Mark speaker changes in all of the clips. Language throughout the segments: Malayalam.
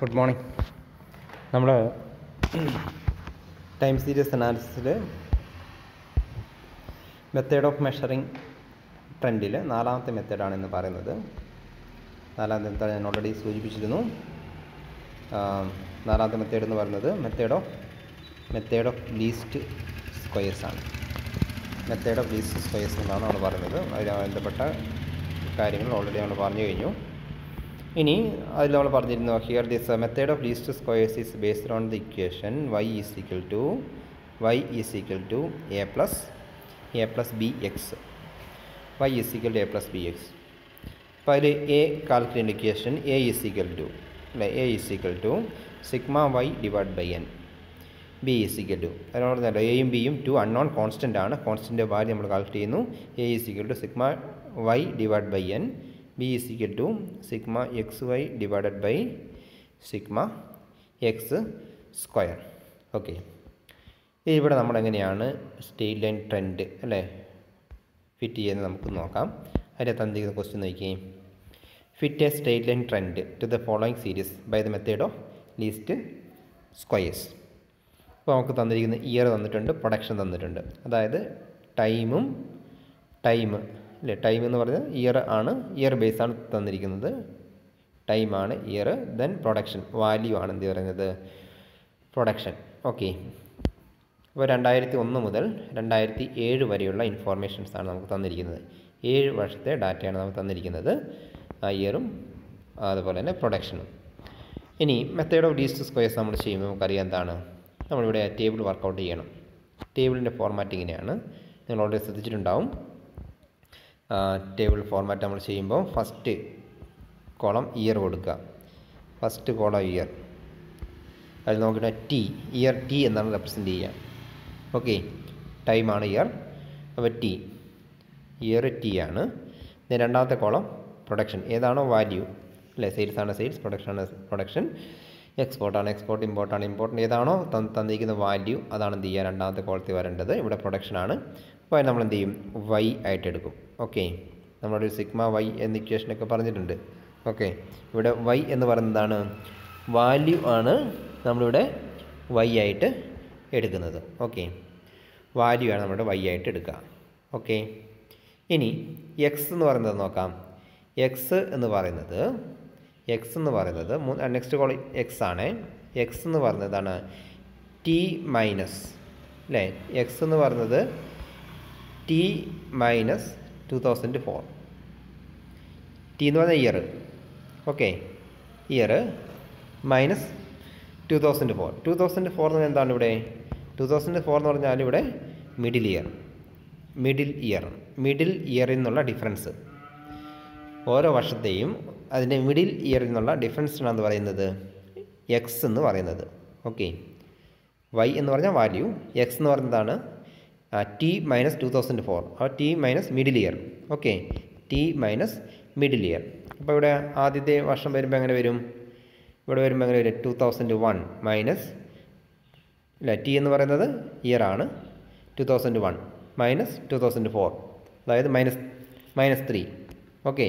Speaker 1: ഗുഡ് മോർണിംഗ് നമ്മൾ ടൈം സീരീസ് അനാലിസിസിൽ മെത്തേഡ് ഓഫ് മെഷറിങ് ട്രെൻഡിൽ നാലാമത്തെ മെത്തേഡാണ് എന്ന് പറയുന്നത്. നാലാമത്തെ മെത്തേഡ് ഞാൻ ഓൾറെഡി സൂചിപ്പിച്ചിരുന്നു. നാലാമത്തെ മെത്തേഡ് എന്ന് പറയുന്നത് method of method of least squares ആണ്. മെത്തേഡ് ഓഫ് ലീസ്റ്റ് സ്ക്വയേഴ്സ് എന്നാണ് നമ്മൾ പറയുന്നത്. അതുമായി ബന്ധപ്പെട്ട കാര്യങ്ങൾ ഓൾറെഡി നമ്മൾ പറഞ്ഞു കഴിഞ്ഞു. ഇനി അതിൽ നമ്മൾ പറഞ്ഞിരുന്നു here this method of least squares is based on the equation Y is equal to Y is equal to A plus A plus B X Y is equal to A plus B X അപ്പോൾ അതിൽ A calculate equation A is equal to അല്ലേ? A is equal to sigma Y divide by N B is equal to അതിനോട് തന്നെ എയും ബിയും ടു അൺനോൺ കോൺസ്റ്റന്റ് ആണ്. കോൺസ്റ്റന്റെ വാല്യൂ നമ്മൾ കാൽക്കുലേറ്റ് ചെയ്യുന്നു. A is equal to sigma Y divide by N B is equal to sigma X Y divided by sigma X square okay ഇവിടെ നമ്മളെങ്ങനെയാണ് സ്റ്റേറ്റ് ലൈൻ ട്രെൻഡ് അല്ലേ? ഫിറ്റ് ചെയ്യുന്നത് നമുക്ക് നോക്കാം. അതിന്റെ തന്നിരിക്കുന്ന ക്വസ്റ്റ്യൻ നോക്കിയേ. Fit a straight line trend to the following series by the method of least squares അപ്പോൾ നമുക്ക് തന്നിരിക്കുന്ന ഇയർ തന്നിട്ടുണ്ട് പ്രൊഡക്ഷൻ തന്നിട്ടുണ്ട്. അതായത് ടൈമും ടൈം അല്ലേ? ടൈം എന്ന് പറഞ്ഞത് ഇയർ ആണ്. ഇയർ ബേസ് ആണ് തന്നിരിക്കുന്നത്. ടൈമാണ് ഇയർ ദെൻ പ്രൊഡക്ഷൻ വാല്യൂ ആണ് എന്ത് പറയുന്നത്? പ്രൊഡക്ഷൻ ഓക്കെ അപ്പോൾ രണ്ടായിരത്തി ഒന്ന് മുതൽ രണ്ടായിരത്തി ഏഴ് വരെയുള്ള ഇൻഫോർമേഷൻസ് ആണ് നമുക്ക് തന്നിരിക്കുന്നത്. ഏഴ് വർഷത്തെ ഡാറ്റയാണ് നമുക്ക് തന്നിരിക്കുന്നത്. ആ ഇയറും അതുപോലെ തന്നെ പ്രൊഡക്ഷനും ഇനി മെത്തേഡ് ഓഫ് ലീസ്റ്റ് സ്ക്വയർസ് നമ്മൾ ചെയ്യുമ്പോൾ നമുക്കറിയാം എന്താണ്? നമ്മളിവിടെ ടേബിൾ വർക്കൗട്ട് ചെയ്യണം. ടേബിളിന്റെ ഫോർമാറ്റ് ഇങ്ങനെയാണ്. നിങ്ങൾ ഓൾറെഡി ശ്രദ്ധിച്ചിട്ടുണ്ടാവും. ടേബിൾ ഫോർമാറ്റ് നമ്മൾ ചെയ്യുമ്പോൾ ഫസ്റ്റ് കോളം ഇയർ കൊടുക്കുക. ഫസ്റ്റ് കോളം ഇയർ അതിൽ നോക്കിയിട്ട് ടി ഇയർ ടി എന്നാണ് റെപ്രസെന്റ് ചെയ്യുക. ഓക്കെ ടൈമാണ് ഇയർ അപ്പോൾ ടി ഇയർ ടി ആണ്. then രണ്ടാമത്തെ കോളം പ്രൊഡക്ഷൻ ഏതാണോ വാല്യൂ അല്ലേ സെയിൽസ് ആണ് സെയിൽസ് പ്രൊഡക്ഷൻ ആണ് പ്രൊഡക്ഷൻ എക്സ്പോർട്ടാണ് എക്സ്പോർട്ട് ഇമ്പോർട്ടാണ് ഇമ്പോർട്ടന്റ് ഏതാണോ തന്നിരിക്കുന്ന വാല്യൂ അതാണ് എന്ത് ചെയ്യുക? രണ്ടാമത്തെ കോളത്തിൽ വരേണ്ടത്. ഇവിടെ പ്രൊഡക്ഷൻ ആണ്. അപ്പോൾ നമ്മൾ എന്ത് ചെയ്യും? വൈ ആയിട്ട് എടുക്കും. ഓക്കെ നമ്മളൊരു സിഗ്മ വൈ എന്ന ഇക്വേഷനൊക്കെ പറഞ്ഞിട്ടുണ്ട്. ഓക്കെ ഇവിടെ വൈ എന്ന് പറയുന്നതാണ് വാല്യൂ ആണ് നമ്മളിവിടെ വൈ ആയിട്ട് എടുക്കുന്നത്. ഓക്കെ വാല്യൂ ആണ് നമ്മുടെ വൈ ആയിട്ട് എടുക്കുക. ഓക്കെ ഇനി എക്സ് എന്ന് പറയുന്നത് നോക്കാം. എക്സ് എന്ന് പറയുന്നത് എക്സ് എന്ന് പറയുന്നത് നെക്സ്റ്റ് കോൾ എക്സ് ആണ്. എക്സ് എന്ന് പറയുന്നതാണ് ടി മൈനസ് അല്ലേ എക്സ് എന്ന് പറയുന്നത് T minus two thousand four T എന്ന് പറഞ്ഞാൽ year okay year minus two thousand four two thousand four എന്ന് പറഞ്ഞാൽ എന്താണ് ഇവിടെ? ടു തൗസൻഡ് ഫോർ എന്ന് പറഞ്ഞാൽ ഇവിടെ middle year middle year middle ഇയറിൽ നിന്നുള്ള ഡിഫറൻസ് ഓരോ വർഷത്തെയും അതിന്റെ മിഡിൽ ഇയറിൽ നിന്നുള്ള ഡിഫറൻസിനാണ് പറയുന്നത്. എക്സ് എന്ന് പറയുന്നത്. ഓക്കെ വൈ എന്ന് പറഞ്ഞാൽ വാല്യൂ എക്സ് എന്ന് പറയുന്നതാണ് T minus two thousand four ആ T minus middle year okay T minus middle year അപ്പോൾ ഇവിടെ ആദ്യത്തെ വർഷം വരുമ്പോൾ എങ്ങനെ വരും? ഇവിടെ വരുമ്പോൾ എങ്ങനെ വരും? ടു തൗസൻഡ് വൺ മൈനസ് ഇല്ല ടി എന്ന് പറയുന്നത് ഇയർ ആണ്. Two thousand one minus two thousand four അതായത് മൈനസ് മൈനസ് ത്രീ ഓക്കെ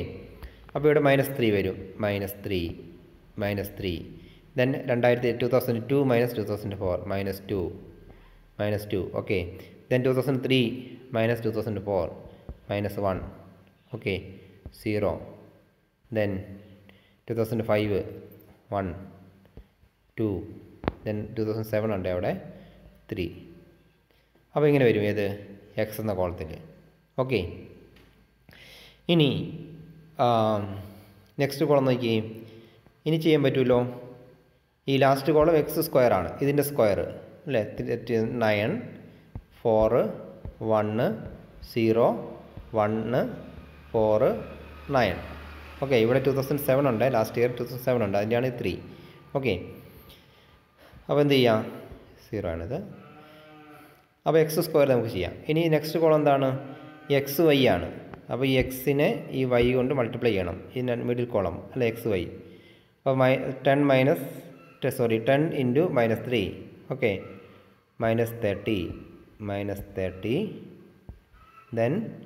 Speaker 1: അപ്പോൾ ഇവിടെ മൈനസ് ത്രീ വരും. Minus three minus three then രണ്ടായിരത്തി two thousand two minus two thousand four minus two minus two okay then two thousand three minus two thousand four minus one okay zero then two thousand five one two then two thousand seven ഉണ്ട് അവിടെ ത്രീ അപ്പോൾ ഇങ്ങനെ വരും ഏത്? എക്സ് എന്ന കോളത്തിൽ. ഓക്കെ ഇനി നെക്സ്റ്റ് കോളം നോക്കി ഇനി ചെയ്യാൻ പറ്റുമല്ലോ? ഈ ലാസ്റ്റ് കോളം എക്സ് സ്ക്വയർ ആണ്. ഇതിന്റെ സ്ക്വയർ അല്ലേ? Nine four one zero one four nine. Okay ഇവിടെ ടു തൗസൻഡ് സെവൻ ഉണ്ട്. Last year two thousand seven ഉണ്ട്. അതിന്റെയാണ് ത്രീ ഓക്കെ. അപ്പോൾ എന്ത് ചെയ്യാം? സീറോ ആണിത്. അപ്പോൾ എക്സ് സ്ക്വയർ നമുക്ക് ചെയ്യാം. ഇനി നെക്സ്റ്റ് കോളം എന്താണ്? എക്സ് വൈ ആണ്. അപ്പോൾ ഈ എക്സിനെ ഈ വൈ കൊണ്ട് മൾട്ടിപ്ലൈ ചെയ്യണം. ഈ മിഡിൽ കോളം അല്ല എക്സ് വൈ അപ്പോൾ my ten minus sorry ten into minus three okay. Minus thirty minus thirty then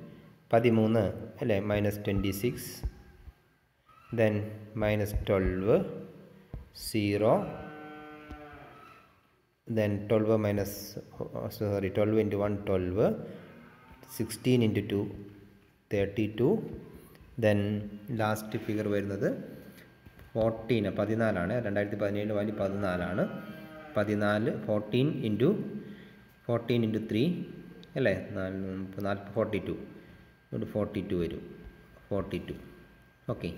Speaker 1: പതിമൂന്ന് അല്ലേ? Minus twenty six then minus twelve zero then twelve minus sorry twelve into one twelve sixteen into two thirty two then last figure വരുന്നത് ഫോർട്ടീന് പതിനാലാണ്. രണ്ടായിരത്തി പതിനേഴ് വാല്യൂ പതിനാലാണ്. പതിനാല് fourteen into fourteen into three അല്ലേ? നാല് നാല് ഫോർട്ടി ടു ഇവിടെ ഫോർട്ടി ടു വരും. ഫോർട്ടി ടു ഓക്കെ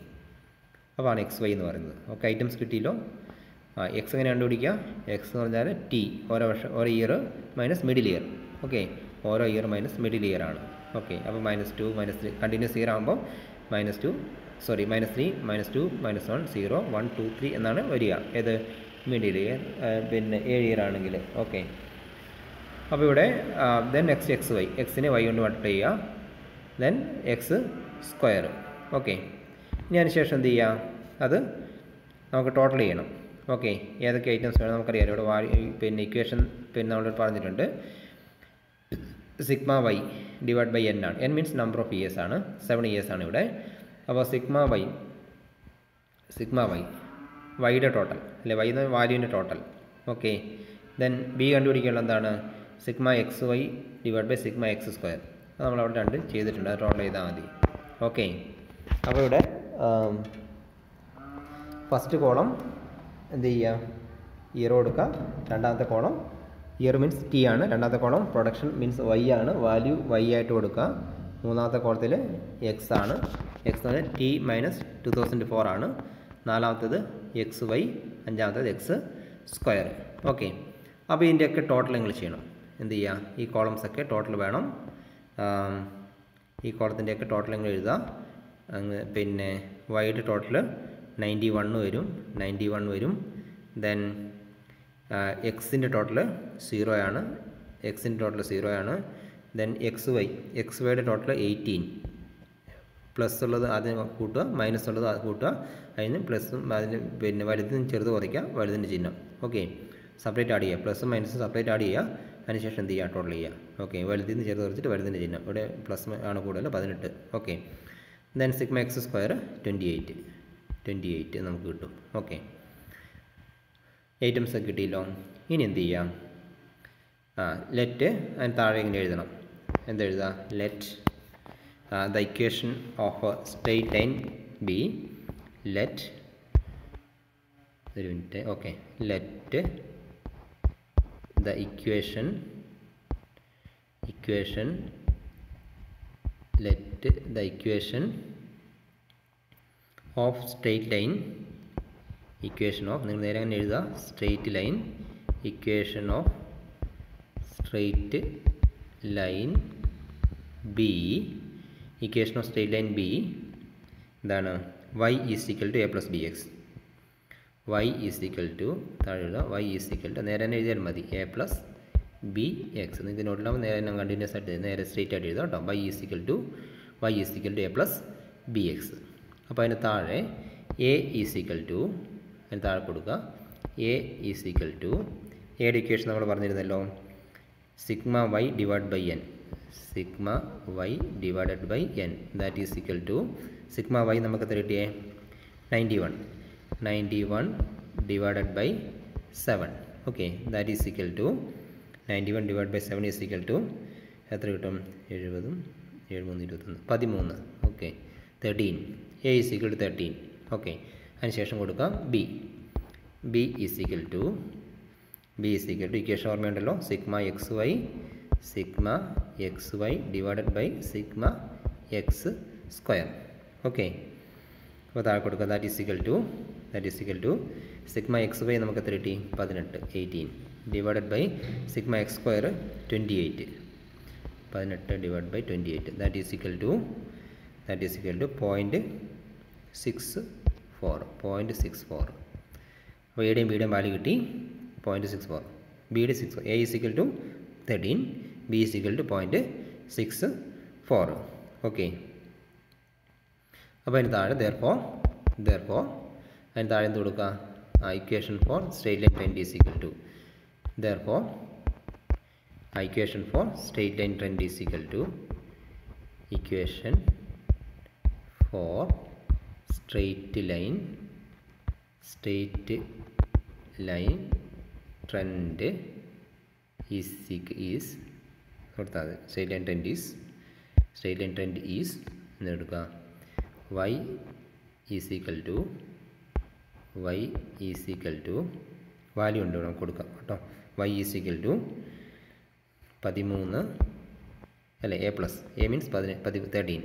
Speaker 1: അപ്പോൾ ആണ് എക്സ് വൈ എന്ന് പറയുന്നത്. ഓക്കെ ഐറ്റംസ് കിട്ടിയല്ലോ? ആ എക്സ് എങ്ങനെ കണ്ടുപിടിക്കുക എക്സ് എന്ന് പറഞ്ഞാൽ ടി ഓരോ വർഷം ഓരോ year minus middle year okay ഓരോ ഇയർ മൈനസ് മിഡിൽ ഇയർ ആണ്. ഓക്കെ അപ്പോൾ minus two minus three continuous year ആകുമ്പോൾ minus two sorry minus three minus two minus one zero one two three എന്നാണ് വരിക. ഏത്? മിഡിൽ ഇയർ പിന്നെ ഏഴ് ഇയർ ആണെങ്കിൽ ഓക്കെ അപ്പോൾ ഇവിടെ ദെൻ എക്സ് എക്സ് വൈ എക്സിനെ വൈ കൊണ്ട് മൾട്ടിപ്ലൈ ചെയ്യുക. ദെൻ എക്സ് സ്ക്വയർ ഓക്കെ ഇനി അതിനുശേഷം എന്ത് ചെയ്യുക അത് നമുക്ക് ടോട്ടൽ ചെയ്യണം. ഓക്കെ ഏതൊക്കെ ഐറ്റംസ് വേണം നമുക്കറിയാം ഇവിടെ പിന്നെ ഇക്വേഷൻ പിന്നെ നമ്മൾ പറഞ്ഞിട്ടുണ്ട്. Sigma Y divide by N ആണ്. N means number of years ആണ്. സെവൻ ഇയേഴ്സ് ആണ് ഇവിടെ. അപ്പോൾ സിഗ്മ വൈ സിഗ്മ വൈ വൈയുടെ ടോട്ടൽ അല്ലെ വൈ വാല്യൂവിന്റെ ടോട്ടൽ ഓക്കെ ദെൻ ബി കണ്ടുപിടിക്കാനുള്ള എന്താണ്? Sigma X Y divide by sigma X square അത് നമ്മളവിടെ രണ്ട് ചെയ്തിട്ടുണ്ട്. അത് ടോട്ടൽ ചെയ്താൽ മതി. ഓക്കെ അപ്പോൾ ഇവിടെ ഫസ്റ്റ് കോളം എന്ത് ചെയ്യുക? ഇയറോ കൊടുക്കുക. രണ്ടാമത്തെ കോളം ഇയർ മീൻസ് ടി ആണ്. രണ്ടാമത്തെ കോളം പ്രൊഡക്ഷൻ മീൻസ് വൈ ആണ്. വാല്യൂ വൈ ആയിട്ട് കൊടുക്കുക. മൂന്നാമത്തെ കോളത്തിൽ എക്സ് ആണ്. എക്സ് എന്ന് പറഞ്ഞാൽ T minus two thousand four ആണ്. നാലാമത്തേത് എക്സ് വൈ അഞ്ചാമത്തേത് എക്സ് സ്ക്വയർ ഓക്കെ അപ്പോൾ ഇതിന്റെയൊക്കെ ടോട്ടൽ നിങ്ങൾ ചെയ്യണം? എന്ത് ചെയ്യുക ഈ കോളംസൊക്കെ ടോട്ടൽ വേണം. ഈ കോളത്തിന്റെയൊക്കെ ടോട്ടൽ അങ്ങ് എഴുതാം? അങ്ങ് പിന്നെ വൈഡ് ടോട്ടൽ നയന്റി വണ്ണ് വരും. നയന്റി വൺ വരും ദെൻ എക്സിന്റെ ടോട്ടൽ സീറോ ആണ് എക്സിന്റെ ടോട്ടൽ സീറോ ആണ്. ദെൻ എക്സ് വൈ എക്സ് വൈയുടെ ടോട്ടൽ എയ്റ്റീൻ പ്ലസ് ഉള്ളത് ആദ്യം കൂട്ടുക മൈനസ് ഉള്ളത് അത് കൂട്ടുക. അതിന് പ്ലസും അതിന് പിന്നെ വലുതിന് ചെറുത് കുറയ്ക്കുക വലുതിന്റെ ചിഹ്നം. ഓക്കെ സെപ്പറേറ്റ് ആഡ് ചെയ്യുക. പ്ലസും മൈനസും സെപ്പറേറ്റ് ആഡ് ചെയ്യുക. അതിനുശേഷം എന്ത് ചെയ്യുക? ടോട്ടൽ ചെയ്യുക. ഓക്കെ വലുതിന്ന് ചെറുത് കുറച്ചിട്ട് വലുതിന്റെ ചിഹ്നം. ഇവിടെ പ്ലസ് ആണ് കൂടുതൽ. പതിനെട്ട്. Okay then sigma X square twenty eight twenty eight നമുക്ക് കിട്ടും. ഓക്കെ ഐറ്റംസ് ഒക്കെ കിട്ടിയല്ലോ. ഇനി എന്ത് ചെയ്യാം ആ ലെറ്റ് അതിന് താഴെ ഇങ്ങനെ എഴുതണം. എന്തെഴുതുക let the equation of straight line be let ഒരു minute okay let the equation equation let the equation of straight line equation of നിങ്ങൾ നേരെ അങ്ങനെ എഴുതുക straight line equation of straight line B equation of straight line B എന്താണ് Y is equal to A plus B X Y is equal to താഴെ വൈ ഈസ് ഈക്വൽ ടു നേരെ തന്നെ എഴുതിയാൽ മതി. എ പ്ലസ് ബി എക്സ് നിങ്ങൾക്ക് നോട്ടിലാകുമ്പോൾ നേരെ തന്നെ കണ്ടിന്യൂസ് ആയിട്ട് നേരെ സ്ട്രേറ്റ് ആയിട്ട് എഴുതാം കേട്ടോ. Y is equal to Y is equal to A plus B X അപ്പോൾ അതിന് താഴെ എ ഈസ് ഈക്വൽ ടു അതിന് താഴെ കൊടുക്കുക. എ ഈസ് ഈക്വൽ ടു എയുടെ ഇക്വേഷൻ നമ്മൾ പറഞ്ഞിരുന്നല്ലോ. Sigma Y divide by N sigma Y divided by N that is equal to sigma Y നമുക്ക് എത്ര കിട്ടിയേ? Ninety one ninety one divided by seven okay that is equal to ninety one divide by seven is equal to എത്ര കിട്ടും? എഴുപതും എഴുപത് ഇരുപത്തൊന്ന്. പതിമൂന്ന്. Okay thirteen A is equal to thirteen okay അതിനുശേഷം കൊടുക്കാം B B is equal to B is equal to equation ഓർമ്മയുണ്ടല്ലോ? Sigma X Y sigma X Y divided by sigma X square okay അപ്പോൾ താഴെ കൊടുക്കുക that is equal to that is equal to sigma X Y നമുക്ക് എത്ര കിട്ടി? പതിനെട്ട് eighteen divided by sigma X square twenty eight പതിനെട്ട് divide by twenty eight that is equal to that is equal to point six four point six four അപ്പോൾ എയുടെയും ബിയുടെയും വാല്യൂ കിട്ടി പോയിന്റ് സിക്സ് ഫോർ ബിയുടെ six A is equal to thirteen B is equal to point six four okay അപ്പോൾ അതിന് താഴെ ദർ ഫോർ ദർ ഫോർ അതിന് താഴെ എന്ത് കൊടുക്കുക? ആ equation for straight line trend is equal to therefore equation for straight line trend is equal to equation for straight line straight line trend is is കൊടുത്താൽ മതി. Straight line trend is straight line trend is എന്ന് എടുക്കുക Y is equal to Y is equal to value ഉണ്ട് ഇവിടെ കൊടുക്കാം കേട്ടോ. വൈ ഈസ് ഈക്വൽ ടു പതിമൂന്ന് അല്ലേ? എ പ്ലസ് എ മീൻസ് പതിന പതി തേർട്ടീൻ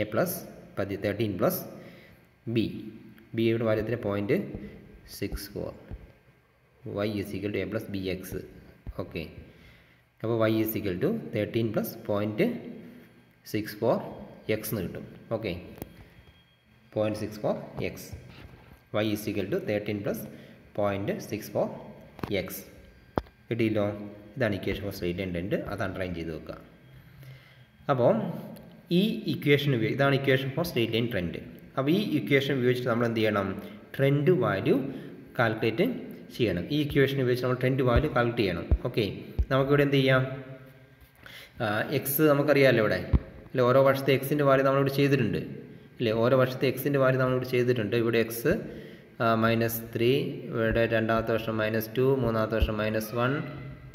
Speaker 1: എ പ്ലസ് പതി തേർട്ടീൻ പ്ലസ് ബി ബിയുടെ വാല്യത്തിന് point six four Y is equal to A plus B X okay അപ്പോൾ Y is equal to thirteen plus point six four X എന്ന് കിട്ടും. Okay point six four X Y is equal plus point six four X കിട്ടിയില്ലോ ഇതാണ് equation for straight line trend അത് അണ്ടർലൈൻ ചെയ്ത് വെക്കുക. അപ്പോൾ ഈ ഇക്വേഷൻ ഇതാണ് equation for straight line trend അപ്പോൾ ഈ ഇക്വേഷൻ ഉപയോഗിച്ചിട്ട് നമ്മൾ എന്ത് ചെയ്യണം? ട്രെൻഡ് വാല്യൂ കാൽക്കുലേറ്റ് ചെയ്യണം. ഈ ഇക്വേഷൻ ഉപയോഗിച്ച് നമ്മൾ ട്രെൻഡ് വാല്യൂ കാൽക്കുലേറ്റ് ചെയ്യണം. ഓക്കെ നമുക്കിവിടെ എന്ത് ചെയ്യാം? എക്സ് നമുക്കറിയാമല്ലോ ഇവിടെ. അല്ലെ ഓരോ വർഷത്തെ എക്സിന്റെ വാല്യൂ നമ്മളിവിടെ ചെയ്തിട്ടുണ്ട്. അല്ലേ ഓരോ വർഷത്തെ എക്സിന്റെ വാല്യൂ നമ്മളിവിടെ ചെയ്തിട്ടുണ്ട്. ഇവിടെ എക്സ് മൈനസ് ത്രീ ഇവിടെ രണ്ടാമത്തെ വർഷം മൈനസ് ടു മൂന്നാമത്തെ വർഷം മൈനസ് വൺ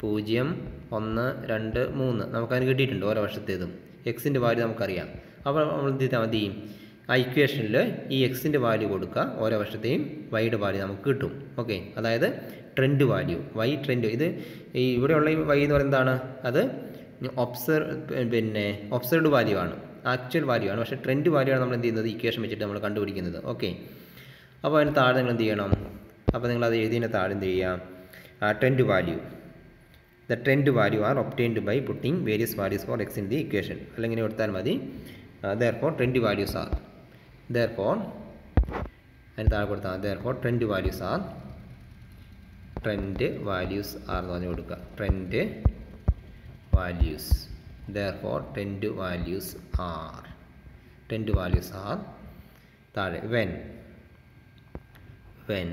Speaker 1: പൂജ്യം ഒന്ന് രണ്ട് മൂന്ന്. നമുക്കതിന് കിട്ടിയിട്ടുണ്ട് ഓരോ വർഷത്തേതും. എക്സിന്റെ വാല്യൂ നമുക്കറിയാം. അപ്പോൾ നമ്മൾ എന്ത് ചെയ്താൽ മതി? ആ ഇക്വേഷനിൽ ഈ എക്സിന്റെ വാല്യൂ കൊടുക്കുക. ഓരോ വർഷത്തെയും വൈയുടെ വാല്യൂ നമുക്ക് കിട്ടും. ഓക്കെ അതായത് ട്രെൻഡ് വാല്യൂ വൈ ട്രെൻഡ് ഇത് ഈ ഇവിടെയുള്ള വൈ എന്ന് പറയുന്നത് എന്താണ്? അത് ഒബ്സർവ് പിന്നെ ഒബ്സർവ്ഡ് വാല്യൂ ആണ്. ആക്ച്വൽ വാല്യൂ ആണ്. പക്ഷേ ട്രെൻഡ് വാല്യൂ ആണ് നമ്മൾ എന്ത് ചെയ്യുന്നത്? ഇക്വേഷൻ വെച്ചിട്ട് നമ്മൾ കണ്ടുപിടിക്കുന്നത്. ഓക്കെ അപ്പോൾ അതിന് താഴെ നിങ്ങൾ എന്ത് ചെയ്യണം? അപ്പോൾ നിങ്ങൾ അത് എഴുതിയതിന്റെ താഴെ എന്ത് ചെയ്യുക? Trend value the trend value are obtained by putting various values for X in the equation അല്ലെങ്കിൽ കൊടുത്താൽ മതി. Therefore trend values are therefore അതിന് താഴെ കൊടുത്താൽ therefore trend values are trend values are എന്ന് പറഞ്ഞു കൊടുക്കുക. Trend values therefore trend values are trend values are താഴെ. വെൻ വെൻ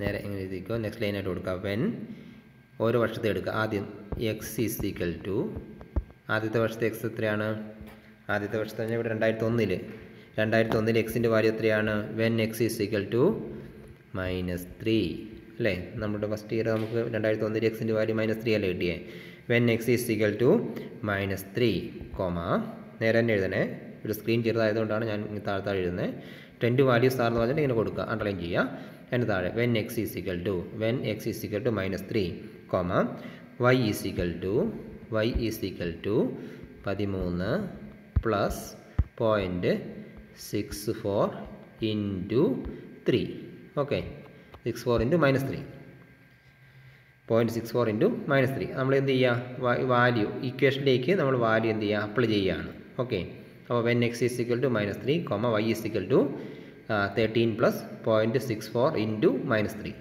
Speaker 1: നേരെ എങ്ങനെ എഴുതിക്കോ നെക്സ്റ്റ് ലൈനായിട്ട് കൊടുക്കുക വെൻ ഓരോ വർഷത്തെ എടുക്കുക. ആദ്യം എക്സ് ഈസ് ഈക്വൽ ടു ആദ്യത്തെ വർഷത്തെ എക്സ് എത്രയാണ്? ആദ്യത്തെ വർഷത്തെ പറഞ്ഞാൽ ഇവിടെ രണ്ടായിരത്തി ഒന്നിൽ രണ്ടായിരത്തി ഒന്നിൽ എക്സിന്റെ വാല്യൂ എത്രയാണ്? When X is equal to minus three അല്ലേ? നമ്മുടെ ഫസ്റ്റ് ഇയർ നമുക്ക് രണ്ടായിരത്തി ഒന്നിൽ എക്സിന്റെ വാല്യൂ മൈനസ് ത്രീ അല്ലേ കിട്ടിയേ? When X is equal to minus three comma നേരെ തന്നെ എഴുതണേ. ഒരു സ്ക്രീൻ ചെറുതായതുകൊണ്ടാണ് ഞാൻ താഴെ എഴുതുന്നത് ട്രെൻഡ് വാല്യൂസ് ആർന്ന് പറഞ്ഞിട്ട് ഇങ്ങനെ കൊടുക്കുക. അണ്ടർലൈൻ ചെയ്യുക. അതിന് താഴെ. When X is equal to when X is equal to minus three comma Y is equal to Y is equal to പതിമൂന്ന് plus point six four into three okay six four into minus three point six four into minus three നമ്മൾ എന്ത് ചെയ്യുക? വാല്യൂ ഇക്വേഷനിലേക്ക് നമ്മൾ വാല്യൂ എന്ത് ചെയ്യുക? അപ്ലൈ ചെയ്യുകയാണ്. ഓക്കെ അപ്പോൾ when X is equal to minus three comma Y is equal to thirteen plus point six four into minus three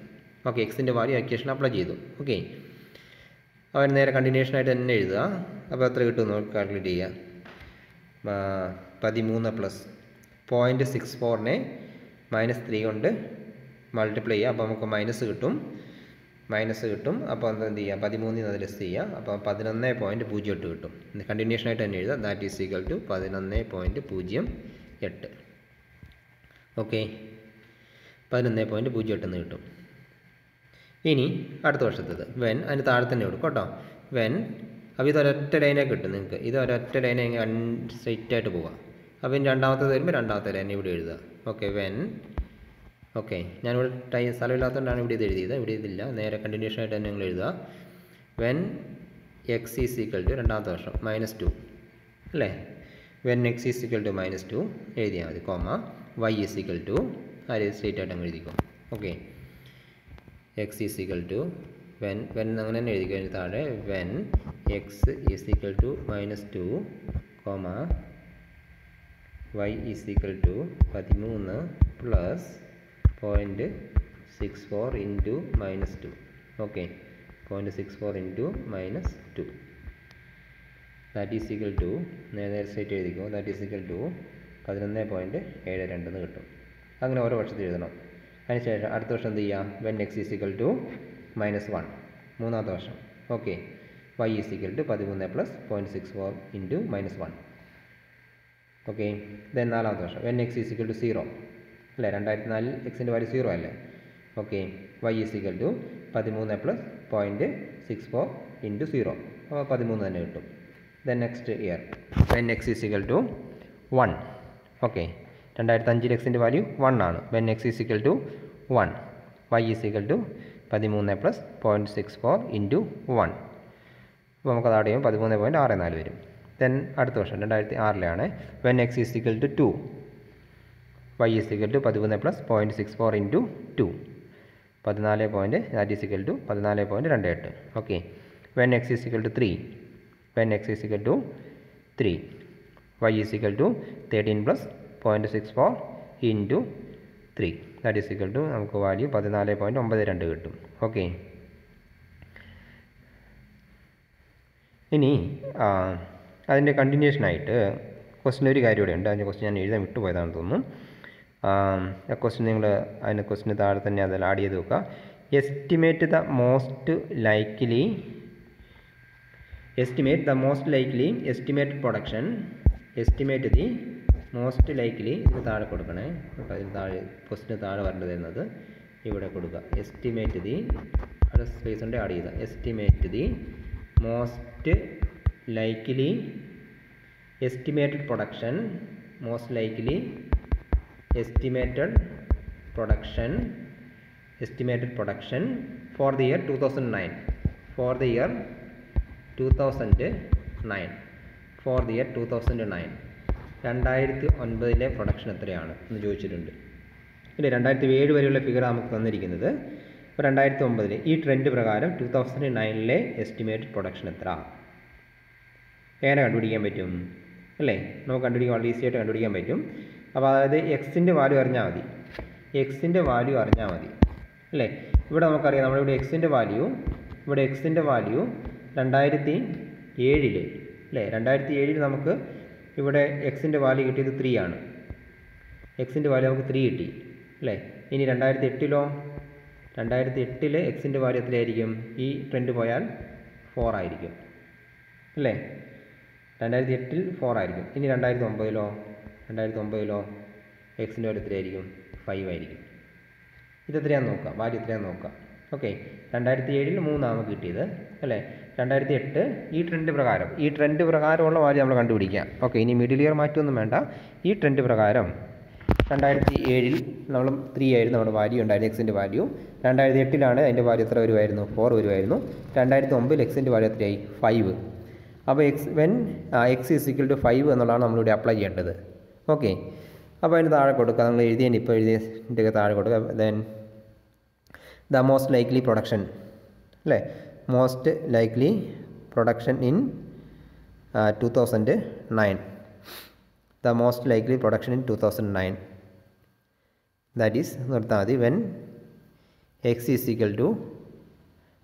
Speaker 1: okay എക്സിന്റെ വാല്യൂ ഇക്വേഷൻ അപ്ലൈ ചെയ്തു. ഓക്കെ അവൻ നേരെ കണ്ടിന്യൂഷൻ ആയിട്ട് തന്നെ എഴുതുക. അപ്പോൾ എത്ര കിട്ടും നമുക്ക് കാൽക്കുലേറ്റ് ചെയ്യുക. പതിമൂന്ന് പ്ലസ് പോയിന്റ് സിക്സ് ഫോറിനെ മൈനസ് ത്രീ കൊണ്ട് മൾട്ടിപ്ലൈ ചെയ്യുക. അപ്പോൾ നമുക്ക് മൈനസ് കിട്ടും. മൈനസ് കിട്ടും. അപ്പോൾ എന്താ എന്ത് ചെയ്യുക? പതിമൂന്നിൽ നിന്ന് ലെസ് ചെയ്യുക. അപ്പോൾ പതിനൊന്ന് പോയിന്റ് പൂജ്യം എട്ട് കിട്ടും. കണ്ടിന്യൂഷൻ ആയിട്ട് തന്നെ എഴുതുക. ദാറ്റ് ഈസ് ഈക്വൽ ടു പതിനൊന്ന് പോയിന്റ് പൂജ്യം എട്ട്. ഓക്കെ. പതിനൊന്ന് പോയിന്റ് പൂജ്യം എട്ടെന്ന് കിട്ടും. ഇനി അടുത്ത വർഷത്തേത് വെൻ അതിന് താഴെ തന്നെ കൊടുക്കും കേട്ടോ. വെൻ അപ്പോൾ ഒരൊറ്റ ലൈനെ കിട്ടും നിങ്ങൾക്ക് ഇത് ഒരൊറ്റ ലൈനെ സ്ട്രെയിറ്റ് ആയിട്ട് പോവാം. അപ്പോൾ ഇനി രണ്ടാമത്തേത് വരുമ്പോൾ രണ്ടാമത്തെ ലൈൻ ഇവിടെ എഴുതുക. ഓക്കെ വെൻ ഓക്കെ ഞാനിവിടെ ടൈ സ്ഥലമില്ലാത്തതുകൊണ്ടാണ് ഇവിടെ ഇത് എഴുതിയത്. ഇവിടെ ഇതില്ല. നേരെ കണ്ടിന്യൂഷൻ ആയിട്ട് തന്നെ നിങ്ങൾ എഴുതുക. When X is equal to രണ്ടാമത്തെ വർഷം മൈനസ് ടു അല്ലേ? When X is equal to minus two എഴുതിയാൽ മതി comma Y is equal to കാര്യം സ്ട്രേറ്റ് ആയിട്ട് അങ്ങ് എഴുതിക്കും. Okay X is equal to when when അങ്ങനെ തന്നെ എഴുതി കഴിഞ്ഞാൽ താഴെ. When X is equal to minus two comma Y is equal to പതിമൂന്ന് plus point six four into minus two okay point six four into minus two that is equal to നേരെ സ്ട്രേറ്റ് എഴുതിക്കോ. ദാറ്റ് ഈസ് ഈക്വൽ ടു പതിനൊന്ന് പോയിന്റ് ഏഴ് രണ്ടെന്ന് കിട്ടും. അങ്ങനെ ഓരോ വർഷത്തിൽ എഴുതണം. അതിനുശേഷം അടുത്ത വർഷം എന്ത് ചെയ്യാം? When X is equal to minus one മൂന്നാമത്തെ വർഷം. Okay Y is equal to പതിമൂന്ന് plus point six four into minus one okay then നാലാമത്തെ വർഷം. When X is equal to zero അല്ലേ? രണ്ടായിരത്തി നാലിൽ എക്സിന്റെ വാല്യൂ സീറോ അല്ലേ? Okay Y is equal to പതിമൂന്ന് plus point six four into zero അപ്പോൾ പതിമൂന്ന് തന്നെ കിട്ടും. Then next year when X is equal to one okay രണ്ടായിരത്തി അഞ്ചിൽ എക്സിന്റെ വാല്യൂ വൺ ആണ്. When X is equal to one Y is equal to പതിമൂന്ന് plus point six four into one അപ്പോൾ നമുക്കത് ആഡ് ചെയ്യുമ്പോൾ പതിമൂന്ന് പോയിന്റ് ആറ് നാല് വരും. ദെൻ അടുത്ത വർഷം രണ്ടായിരത്തി ആറിലാണ് when X is equal to two Y is equal to പതിമൂന്ന് plus point six four into two പതിനാല് point that is equal to പതിനാല് പോയിന്റ് രണ്ട് എട്ട്. Okay when X is equal to three when X is equal to three equal to thirteen plus point six four into three that is equal to നമുക്ക് വാല്യൂ പതിനാല് പോയിന്റ് ഒമ്പത് രണ്ട് കിട്ടും. ഓക്കെ ഇനി അതിന്റെ കണ്ടിന്യൂഷനായിട്ട് ക്വസ്റ്റിന് ഒരു കാര്യം ഇവിടെ ഉണ്ട്. അതിന്റെ ക്വസ്റ്റ്യൻ ഞാൻ എഴുതാൻ വിട്ടുപോയതാണെന്ന് തോന്നുന്നു. ക്വസ്റ്റ്യൻ നിങ്ങൾ അതിന്റെ ക്വസ്റ്റിന് താഴെ തന്നെ അതിൽ ആഡ് ചെയ്ത് വെക്കുക. Estimate the most likely estimate the most likely estimate production estimate the most likely ഇത് താഴെ കൊടുക്കണേ. കേട്ടോ ഇതിന് താഴെ ക്വസ്റ്റിന് താഴെ വരേണ്ടത് എന്നത് ഇവിടെ കൊടുക്കുക. എസ്റ്റിമേറ്റ് ദി അവിടെ സ്പേസ് ഉണ്ട് ആഡ് ചെയ്യുക. Estimate the most likely estimated production most likely estimated production estimated production for the year two thousand nine for the year two thousand nine for the year two thousand nine രണ്ടായിരത്തി ഒൻപതിലെ പ്രൊഡക്ഷൻ എത്രയാണ് എന്ന് ചോദിച്ചിട്ടുണ്ട്. ഇല്ല രണ്ടായിരത്തി ഏഴ് വരെയുള്ള ഫിഗർ നമുക്ക് തന്നിരിക്കുന്നത് ഇപ്പോൾ രണ്ടായിരത്തി ഒമ്പതിൽ ഈ ട്രെൻഡ് പ്രകാരം ടു തൗസൻഡ് നയനിലെ എസ്റ്റിമേറ്റഡ് പ്രൊഡക്ഷൻ എത്ര? എങ്ങനെ കണ്ടുപിടിക്കാൻ പറ്റും? അല്ലേ? നമുക്ക് കണ്ടുപിടിക്കാൻ വളരെ ഈസി ആയിട്ട് കണ്ടുപിടിക്കാൻ പറ്റും. അപ്പോൾ അതായത് എക്സിന്റെ വാല്യൂ അറിഞ്ഞാൽ മതി. എക്സിന്റെ വാല്യൂ അറിഞ്ഞാൽ മതി. അല്ലേ? ഇവിടെ നമുക്കറിയാം നമ്മളിവിടെ എക്സിന്റെ വാല്യൂ ഇവിടെ എക്സിന്റെ വാല്യൂ രണ്ടായിരത്തി ഏഴിൽ അല്ലേ രണ്ടായിരത്തി ഏഴിൽ നമുക്ക് ഇവിടെ എക്സിന്റെ വാല്യൂ കിട്ടിയത് ത്രീ ആണ്. എക്സിന്റെ വാല്യൂ നമുക്ക് ത്രീ കിട്ടി അല്ലേ ഇനി രണ്ടായിരത്തി എട്ടിലോ രണ്ടായിരത്തി എട്ടിൽ എക്സിന്റെ വാല്യൂ എത്രയായിരിക്കും? ഈ ട്രെൻഡ് പോയാൽ ഫോർ ആയിരിക്കും അല്ലേ രണ്ടായിരത്തി എട്ടിൽ ഫോർ ആയിരിക്കും. ഇനി രണ്ടായിരത്തി ഒമ്പതിലോ രണ്ടായിരത്തി ഒമ്പതിലോ എക്സിന്റെ വാല്യൂ എത്രയായിരിക്കും? ഫൈവ് ആയിരിക്കും. ഇതെത്രയാണെന്ന് നോക്കാം. വാല്യൂ എത്രയാണെന്ന് നോക്കാം. ഓക്കെ രണ്ടായിരത്തി ഏഴിൽ മൂന്നാണ് നമുക്ക് കിട്ടിയത് അല്ലേ? രണ്ടായിരത്തി എട്ട് ഈ ട്രെൻഡ് പ്രകാരം. ഈ ട്രെൻഡ് പ്രകാരമുള്ള വാല്യൂ നമ്മൾ കണ്ടുപിടിക്കാം. ഓക്കെ ഇനി മിഡിൽ ഇയർ മാറ്റമൊന്നും വേണ്ട. ഈ ട്രെൻഡ് പ്രകാരം രണ്ടായിരത്തി ഏഴിൽ നമ്മൾ ത്രീ ആയിരുന്നു നമ്മുടെ വാല്യൂ ഉണ്ടായിരുന്നു എക്സിന്റെ വാല്യൂ രണ്ടായിരത്തി എട്ടിലാണ് അതിന്റെ വാല്യൂ എത്ര വരുമായിരുന്നു? ഫോർ വരുമായിരുന്നു. രണ്ടായിരത്തി ഒമ്പതിൽ എക്സിന്റെ വാല്യൂ എത്രയായി? ഫൈവ് അപ്പോൾ X when X is equal to five എന്നുള്ളതാണ് നമ്മളിവിടെ അപ്ലൈ ചെയ്യേണ്ടത്. ഓക്കെ അപ്പോൾ അതിന് താഴെ കൊടുക്കുക നമ്മൾ എഴുതിയതിന് ഇപ്പോൾ എഴുതിയതിന്റെ താഴെ കൊടുക്കുക then the most likely production അല്ലേ? most likely production in uh, 2009 the most likely production in 2009 that is Nirtanadi when x is equal to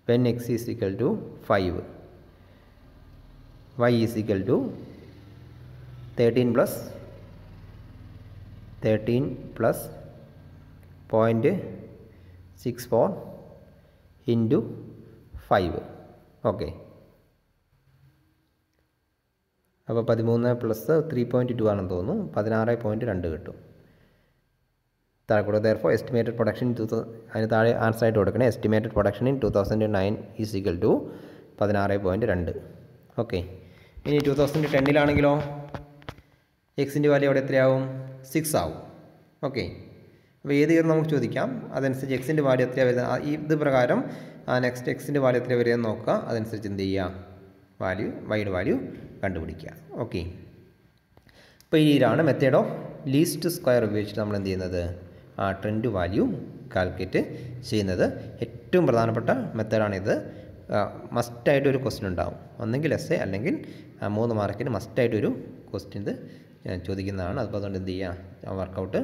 Speaker 1: when x is equal to 5 y is equal to 13 plus 13 plus 0.64 into 5 okay അപ്പോൾ പതിമൂന്ന് പ്ലസ് ത്രീ പോയിന്റ് ടു ആണെന്ന് തോന്നുന്നു. പതിനാറ് പോയിന്റ് രണ്ട് കിട്ടും. താഴെ കൂടെ ദർഫോ എസ്റ്റിമേറ്റഡ് പ്രൊഡക്ഷൻ ടു അതിന് താഴെ ആൻസർ ആയിട്ട് കൊടുക്കണേ. Estimated production in two thousand nine is equal to പതിനാറ് പോയിന്റ് രണ്ട്. ഓക്കെ ഇനി ടു തൗസൻഡ് ടെന്നിലാണെങ്കിലോ എക്സിന്റെ വാല്യൂ അവിടെ എത്രയാവും? സിക്സ് ആവും. ഓക്കെ അപ്പോൾ ഏത് ഇയർ നമുക്ക് ചോദിക്കാം? അതനുസരിച്ച് എക്സിന്റെ വാല്യൂ എത്രയാണ് വരുന്നത്? ഇത് പ്രകാരം ആ നെക്സ്റ്റ് എക്സിന്റെ വാല്യൂ എത്ര വരെയെന്ന് നോക്കുക. അതനുസരിച്ച് എന്ത് ചെയ്യുക? വാല്യൂ വൈഡ് വാല്യൂ കണ്ടുപിടിക്കുക. ഓക്കെ ഇപ്പോൾ ഈ രീതിയിലാണ് മെത്തേഡ് ഓഫ് ലീസ്റ്റ് സ്ക്വയർ ഉപയോഗിച്ചിട്ട് നമ്മൾ എന്ത് ചെയ്യുന്നത്? ആ ട്രെൻഡ് വാല്യൂ കാൽക്കുലേറ്റ് ചെയ്യുന്നത്. ഏറ്റവും പ്രധാനപ്പെട്ട മെത്തേഡാണിത് മസ്റ്റായിട്ട് ഒരു ക്വസ്റ്റ്യൻ ഉണ്ടാവും. ഒന്നെങ്കിൽ എസ് എ അല്ലെങ്കിൽ മൂന്ന് മാർക്കിന് മസ്റ്റായിട്ടൊരു ക്വസ്റ്റ്യൻ ഇത് ചോദിക്കുന്നതാണ്. അപ്പോൾ അതുകൊണ്ട് എന്ത് ചെയ്യുക? വർക്കൗട്ട്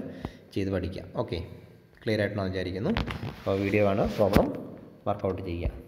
Speaker 1: ചെയ്ത് പഠിക്കുക. ഓക്കെ ക്ലിയർ ആയിട്ടാണ് വിചാരിക്കുന്നു. അപ്പോൾ വീഡിയോ ആണ്. പ്രോബ്ലം വർക്കൗട്ട് ചെയ്യുക.